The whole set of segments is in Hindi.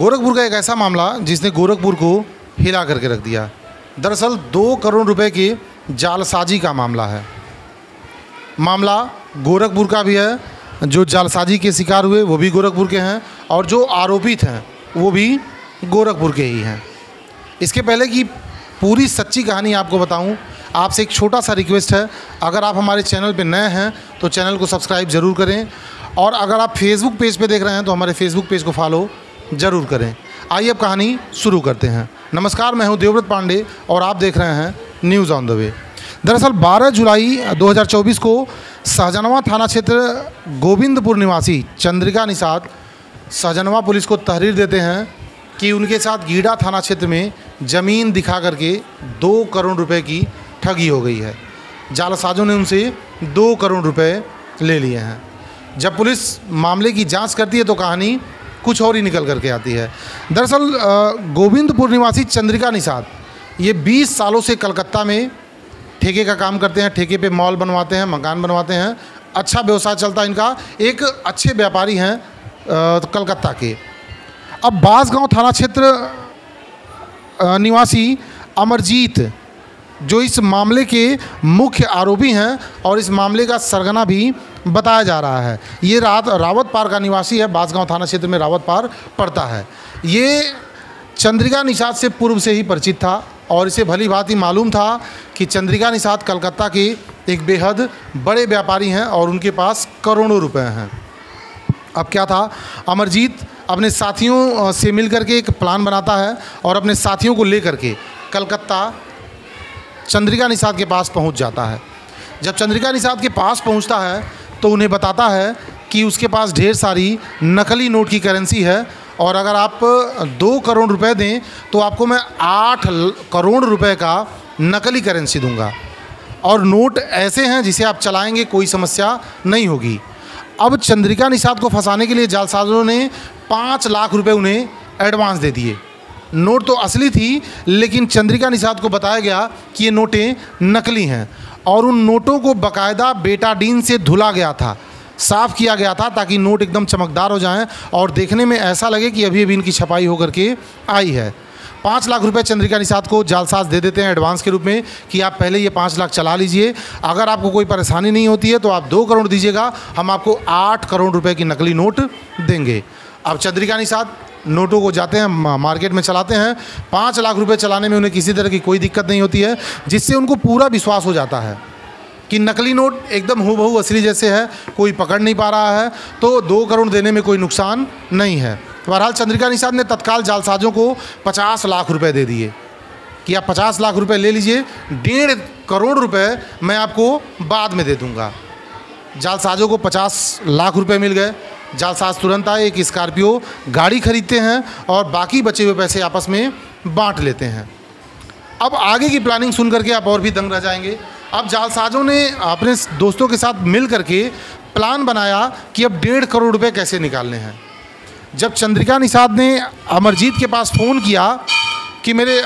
गोरखपुर का एक ऐसा मामला जिसने गोरखपुर को हिला करके रख दिया। दरअसल दो करोड़ रुपए की जालसाजी का मामला है। मामला गोरखपुर का भी है, जो जालसाजी के शिकार हुए वो भी गोरखपुर के हैं और जो आरोपित हैं वो भी गोरखपुर के ही हैं। इसके पहले की पूरी सच्ची कहानी आपको बताऊँ, आपसे एक छोटा सा रिक्वेस्ट है, अगर आप हमारे चैनल पर नए हैं तो चैनल को सब्सक्राइब ज़रूर करें और अगर आप फेसबुक पेज पे देख रहे हैं तो हमारे फेसबुक पेज को फॉलो ज़रूर करें। आइए अब कहानी शुरू करते हैं। नमस्कार, मैं हूँ देवव्रत पांडे और आप देख रहे हैं न्यूज़ ऑन द वे दरअसल 12 जुलाई 2024 को शाहजनवा थाना क्षेत्र गोविंदपुर निवासी चंद्रिका निषाद शाहजनवा पुलिस को तहरीर देते हैं कि उनके साथ गीडा थाना क्षेत्र में ज़मीन दिखा करके दो करोड़ रुपए की ठगी हो गई है। जालसाजों ने उनसे दो करोड़ रुपए ले लिए हैं। जब पुलिस मामले की जाँच करती है तो कहानी कुछ और ही निकल करके आती है। दरअसल गोविंदपुर निवासी चंद्रिका निषाद, ये 20 सालों से कलकत्ता में ठेके का काम करते हैं, ठेके पे मॉल बनवाते हैं, मकान बनवाते हैं। अच्छा व्यवसाय चलता है इनका। एक अच्छे व्यापारी हैं कलकत्ता के। अब बासगांव थाना क्षेत्र निवासी अमरजीत, जो इस मामले के मुख्य आरोपी हैं और इस मामले का सरगना भी बताया जा रहा है। ये रात रावत पार का निवासी है, बासगांव थाना क्षेत्र में रावत पार पड़ता है। ये चंद्रिका निषाद से पूर्व से ही परिचित था और इसे भली भांति मालूम था कि चंद्रिका निषाद कलकत्ता के एक बेहद बड़े व्यापारी हैं और उनके पास करोड़ों रुपए हैं। अब क्या था? अमरजीत अपने साथियों से मिल करके एक प्लान बनाता है और अपने साथियों को लेकर के कलकत्ता चंद्रिका निषाद के पास पहुँच जाता है। जब चंद्रिका निषाद के पास पहुँचता है तो उन्हें बताता है कि उसके पास ढेर सारी नकली नोट की करेंसी है और अगर आप दो करोड़ रुपए दें तो आपको मैं आठ करोड़ रुपए का नकली करेंसी दूँगा। और नोट ऐसे हैं जिसे आप चलाएँगे, कोई समस्या नहीं होगी। अब चंद्रिका निषाद को फंसाने के लिए जालसाजों ने पाँच लाख रुपए उन्हें एडवांस दे दिए। नोट तो असली थी, लेकिन चंद्रिका निषाद को बताया गया कि ये नोटें नकली हैं। और उन नोटों को बकायदा बेटाडीन से धुला गया था, साफ़ किया गया था ताकि नोट एकदम चमकदार हो जाएँ और देखने में ऐसा लगे कि अभी अभी इनकी छपाई होकर के आई है। पाँच लाख रुपए चंद्रिका निषाद को जालसाज दे देते हैं एडवांस के रूप में कि आप पहले ये पाँच लाख चला लीजिए। अगर आपको कोई परेशानी नहीं होती है तो आप दो करोड़ दीजिएगा, हम आपको आठ करोड़ रुपए की नकली नोट देंगे। अब चंद्रिका निषाद नोटों को जाते हैं मार्केट में चलाते हैं। पाँच लाख रुपए चलाने में उन्हें किसी तरह की कोई दिक्कत नहीं होती है, जिससे उनको पूरा विश्वास हो जाता है कि नकली नोट एकदम हूबहू असली जैसे है, कोई पकड़ नहीं पा रहा है तो दो करोड़ देने में कोई नुकसान नहीं है। बहरहाल चंद्रिका निषाद ने तत्काल जालसाजों को पचास लाख रुपये दे दिए। कि आप पचास लाख रुपए ले लीजिए, डेढ़ करोड़ रुपए मैं आपको बाद में दे दूँगा। जालसाजों को पचास लाख रुपए मिल गए। जालसाज तुरंत आए, एक स्कॉर्पियो गाड़ी खरीदते हैं और बाकी बचे हुए पैसे आपस में बांट लेते हैं। अब आगे की प्लानिंग सुन करके आप और भी दंग रह जाएँगे। अब जालसाजों ने अपने दोस्तों के साथ मिल करके प्लान बनाया कि अब डेढ़ करोड़ रुपए कैसे निकालने हैं। जब चंद्रिका निषाद ने अमरजीत के पास फ़ोन किया कि मेरे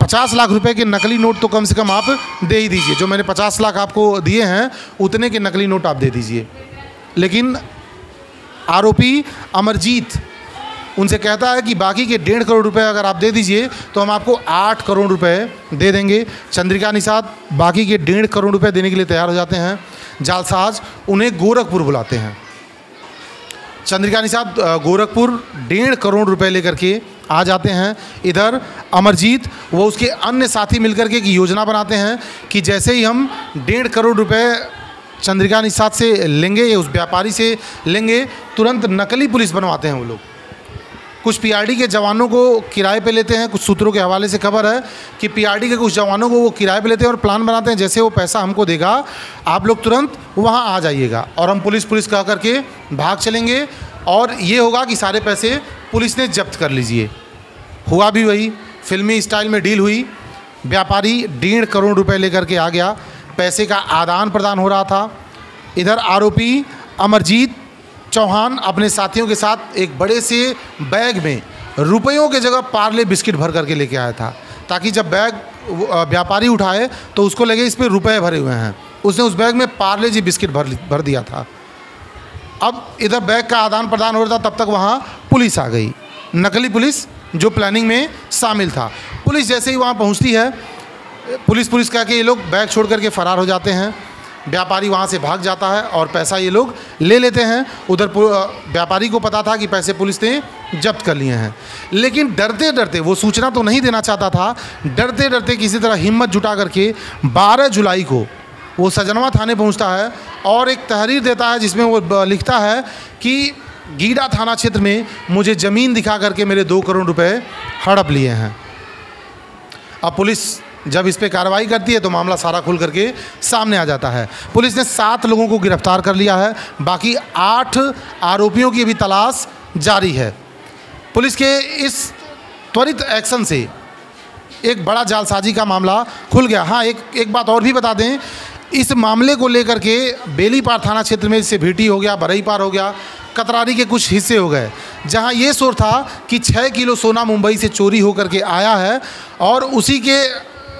पचास लाख रुपए के नकली नोट तो कम से कम आप दे ही दीजिए, जो मैंने पचास लाख आपको दिए हैं, उतने के नकली नोट आप दे दीजिए। लेकिन आरोपी अमरजीत। उनसे कहता है कि बाकी के डेढ़ करोड़ रुपए अगर आप दे दीजिए तो हम आपको आठ करोड़ रुपए दे देंगे। चंद्रिका निषाद, बाकी के डेढ़ करोड़ रुपए देने के लिए तैयार हो जाते हैं। जालसाज उन्हें गोरखपुर बुलाते हैं। चंद्रिका निषाद गोरखपुर डेढ़ करोड़ रुपए लेकर के आ जाते हैं। इधर अमरजीत वो उसके अन्य साथी मिलकर के एक योजना बनाते हैं कि जैसे ही हम डेढ़ करोड़ रुपए चंद्रिका निषाद से लेंगे, या उस व्यापारी से लेंगे, तुरंत नकली पुलिस बनवाते हैं वो लोग। कुछ पीआरडी के जवानों को किराए पे लेते हैं, कुछ सूत्रों के हवाले से खबर है कि पीआरडी के कुछ जवानों को वो किराए पे लेते हैं और प्लान बनाते हैं, जैसे वो पैसा हमको देगा, आप लोग तुरंत वहाँ आ जाइएगा। और हम पुलिस पुलिस कह करके भाग चलेंगे और ये होगा कि सारे पैसे पुलिस ने जब्त कर लीजिए। हुआ भी वही, फिल्मी स्टाइल में डील हुई, व्यापारी डेढ़ करोड़ रुपए लेकर के आ गया पैसे का आदान प्रदान हो रहा था। इधर आरोपी अमरजीत चौहान अपने साथियों के साथ एक बड़े से बैग में रुपयों के जगह पार्ले बिस्किट भर करके लेके आया था। ताकि जब बैग व्यापारी उठाए तो उसको लगे इस पर रुपये भरे हुए हैं। उसने उस बैग में पार्ले जी बिस्किट भर भर दिया था। अब इधर बैग का आदान प्रदान हो रहा था, तब तक वहाँ पुलिस आ गई। नकली पुलिस जो प्लानिंग में शामिल था। पुलिस जैसे ही वहाँ पहुँचती है पुलिस पुलिस कह के ये लोग बैग छोड़ करके फरार हो जाते हैं। व्यापारी वहाँ से भाग जाता है और पैसा ये लोग ले लेते हैं। उधर व्यापारी को पता था कि पैसे पुलिस ने जब्त कर लिए हैं। लेकिन डरते डरते वो सूचना तो नहीं देना चाहता था डरते डरते किसी तरह हिम्मत जुटा करके 12 जुलाई को वो सजनवा थाने पहुँचता है और एक तहरीर देता है जिसमें वो लिखता है कि गीडा थाना क्षेत्र में मुझे ज़मीन दिखा करके मेरे दो करोड़ रुपए हड़प लिए हैं। अब पुलिस जब इस पर कार्रवाई करती है तो मामला सारा खुल करके सामने आ जाता है। पुलिस ने सात लोगों को गिरफ़्तार कर लिया है, बाकी आठ आरोपियों की भी तलाश जारी है। पुलिस के इस त्वरित एक्शन से एक बड़ा जालसाजी का मामला खुल गया। हाँ एक एक बात और भी बता दें, इस मामले को लेकर के बेलीपार थाना क्षेत्र में इससे भीटी हो गया बरई पार हो गया, कतरारी के कुछ हिस्से हो गए, जहाँ ये शोर था कि छः किलो सोना मुंबई से चोरी होकर के आया है और उसी के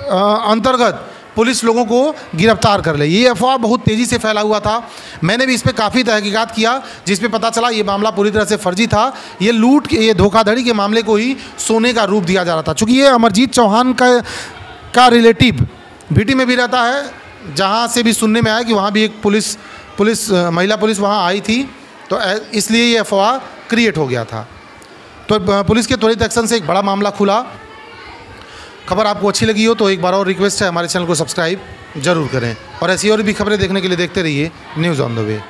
अंतर्गत पुलिस लोगों को गिरफ़्तार कर ले। ये अफवाह बहुत तेज़ी से फैला हुआ था। मैंने भी इस पर काफ़ी तहकीकात किया, जिस पे पता चला ये मामला पूरी तरह से फर्जी था। ये लूट के, ये धोखाधड़ी के मामले को ही सोने का रूप दिया जा रहा था। चूँकि ये अमरजीत चौहान का का रिलेटिव भीटी में भी रहता है, जहाँ से भी सुनने में आया कि वहाँ भी एक पुलिस पुलिस महिला पुलिस वहाँ आई थी तो इसलिए ये अफवाह क्रिएट हो गया था। तो पुलिस के त्वरित एक्शन से एक बड़ा मामला खुला। खबर आपको अच्छी लगी हो तो एक बार और रिक्वेस्ट है, हमारे चैनल को सब्सक्राइब ज़रूर करें। और ऐसी और भी खबरें देखने के लिए देखते रहिए न्यूज़ ऑन द वे